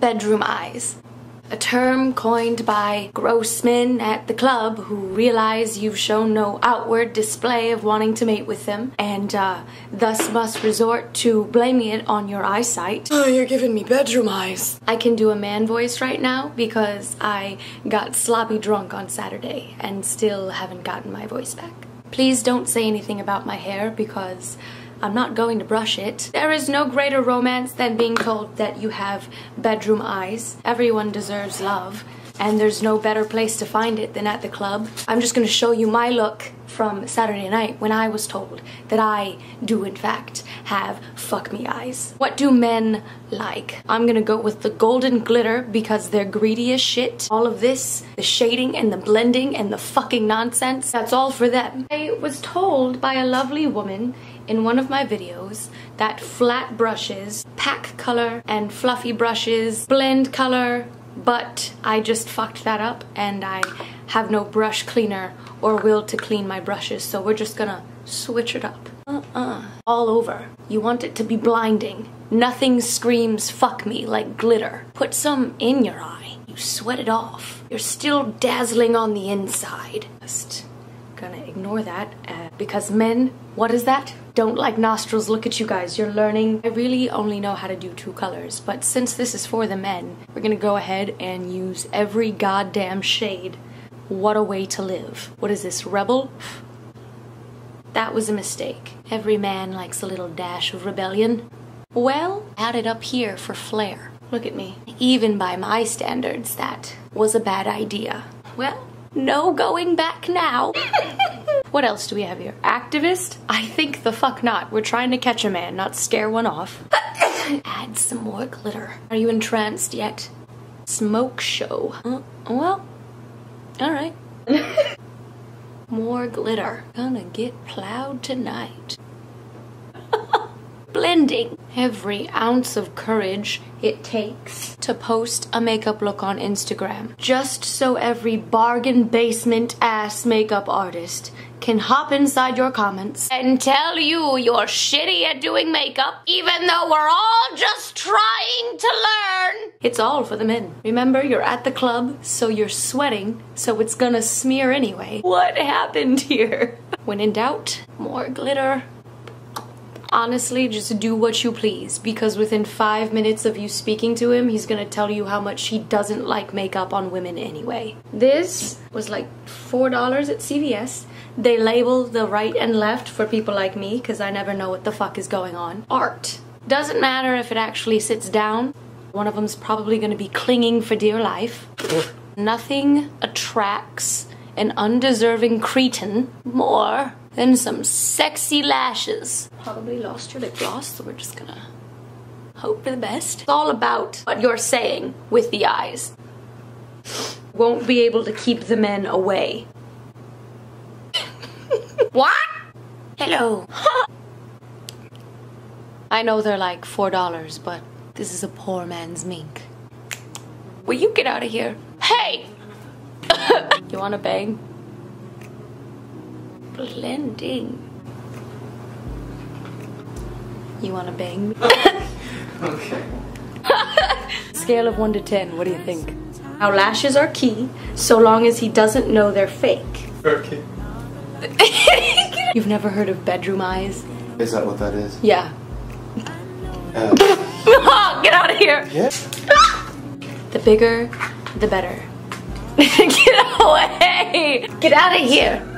Bedroom eyes. A term coined by gross men at the club who realize you've shown no outward display of wanting to mate with them and uh, thus must resort to blaming it on your eyesight. Oh, you're giving me bedroom eyes. I can do a man voice right now because I got sloppy drunk on Saturday and still haven't gotten my voice back. Please don't say anything about my hair because I'm not going to brush it. There is no greater romance than being told that you have bedroom eyes. Everyone deserves love, and there's no better place to find it than at the club. I'm just gonna show you my look from Saturday night when I was told that I do in fact have fuck me eyes. What do men like? I'm gonna go with the golden glitter because they're greedy as shit. All of this, the shading and the blending and the fucking nonsense, that's all for them. I was told by a lovely woman in one of my videos that flat brushes, pack color, and fluffy brushes blend color, but I just fucked that up and I have no brush cleaner or will to clean my brushes, so we're just gonna switch it up. Uh-uh. All over. You want it to be blinding. Nothing screams fuck me like glitter. Put some in your eye. You sweat it off. You're still dazzling on the inside. Just gonna ignore that uh, because men, what is that? Don't like nostrils, look at you guys, you're learning. I really only know how to do two colors, but since this is for the men, we're gonna go ahead and use every goddamn shade. What a way to live. What is this, Rebel? That was a mistake. Every man likes a little dash of rebellion. Well, add it up here for flair. Look at me. Even by my standards, that was a bad idea. Well, no going back now. what else do we have here? Activist? I think the fuck not. We're trying to catch a man, not scare one off. Add some more glitter. Are you entranced yet? Smoke show. Uh, well, alright. more glitter. Gonna get plowed tonight blending. Every ounce of courage it takes to post a makeup look on Instagram. Just so every bargain basement ass makeup artist can hop inside your comments and tell you you're shitty at doing makeup even though we're all just trying to learn. It's all for the men. Remember, you're at the club, so you're sweating, so it's gonna smear anyway. What happened here? When in doubt, more glitter, honestly just do what you please because within five minutes of you speaking to him he's gonna tell you how much he doesn't like makeup on women anyway this was like four dollars at cvs they label the right and left for people like me because i never know what the fuck is going on art doesn't matter if it actually sits down one of them's probably gonna be clinging for dear life nothing attracts an undeserving cretin more than some sexy lashes. Probably lost your lip gloss, so we're just gonna hope for the best. It's all about what you're saying with the eyes. Won't be able to keep the men away. what? Hello. I know they're like $4, but this is a poor man's mink. Will you get out of here? Hey! you wanna bang? blending. You wanna bang me? okay. Scale of 1 to 10, what do you think? Our lashes are key, so long as he doesn't know they're fake. Okay. You've never heard of bedroom eyes? Is that what that is? Yeah. Uh, Get out of here! yeah. The bigger, the better. Get away! Get out of here!